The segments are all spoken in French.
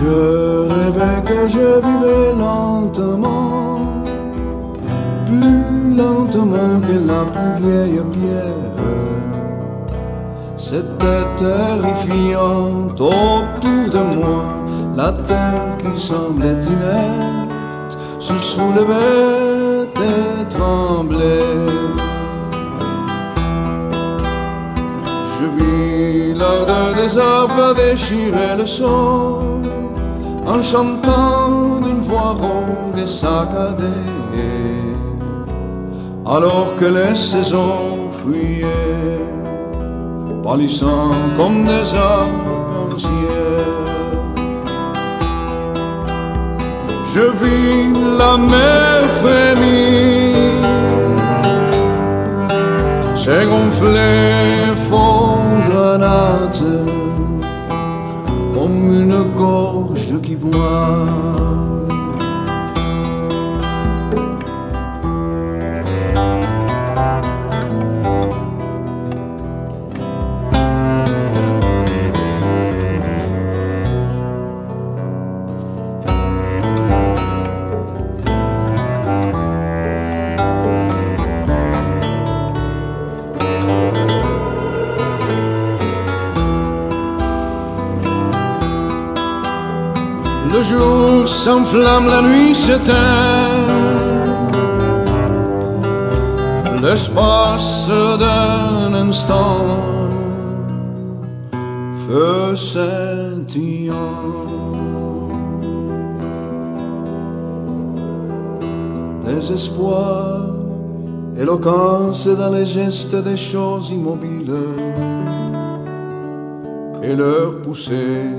Je rêvais que je vivais lentement, plus lentement que la plus vieille pierre. C'était terrifiant autour de moi, la terre qui semblait inerte se soulevait et tremblait. L'ordre des arbres déchirer le sol en chantant d'une voix ronde et saccadée alors que les saisons fuyaient, pâlissant comme des arcs-en-ciel. Je vis la mer frémir, s'est gonflée, comme une gorge qui boit. Jour s'enflamme, la nuit s'éteint. L'espace d'un instant, feu scintillant. Désespoir, éloquence dans les gestes des choses immobiles et leur poussée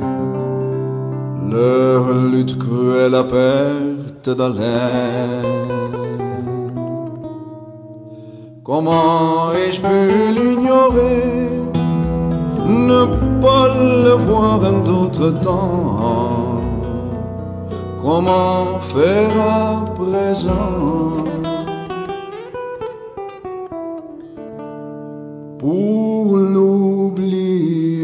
leur lutte cruelle à perte d'haleine. Comment ai-je pu l'ignorer, ne pas le voir un d'autre temps. Comment faire à présent? Pour l'oublier